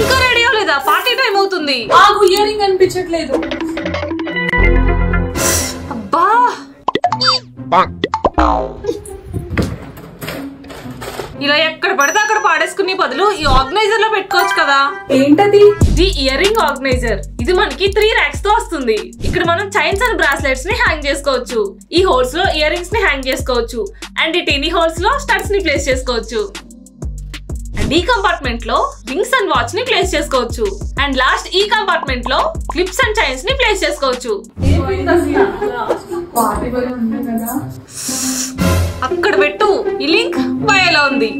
ఇంకా రెడీ అవ్వలేదా? Party time అవుతుంది. ఆగు ఇయరింగ్ అనిపించట్లేదు. అబ్బా! ఇలా ఎక్కడ పడితే అక్కడ పాడేసుకునే బదులు ఈ ఆర్గనైజర్లో పెట్టుకోవచ్చు కదా. ఏంటది? ఇది ఇయర్ రింగ్ ఆర్గనైజర్ ఇది మనకి త్రీ ర్యాక్స్తో వస్తుంది. ఇక్కడ మనం చైన్స్ అండ్ బ్రాస్లెట్స్ని హ్యాంగ్ చేసుకోవచ్చు. ఈ హోల్స్లో ఇయర్ రింగ్స్ని హ్యాంగ్ చేసుకోవచ్చు. అండ్ ఈ టీనీ హోల్స్లో స్టడ్స్ని ప్లేస్ చేసుకోవచ్చు. అండ్ ఈ కంపార్ట్మెంట్లో రింగ్స్ అండ్ వాచ్ని ప్లేస్ చేసుకోవచ్చు. అండ్ లాస్ట్ ఈ కంపార్ట్మెంట్లో క్లిప్స్ అండ్ చైన్స్ని ప్లేస్ చేసుకోవచ్చు. అక్కడ పెట్టు ఈ లింక్ బయోలో ఉంది.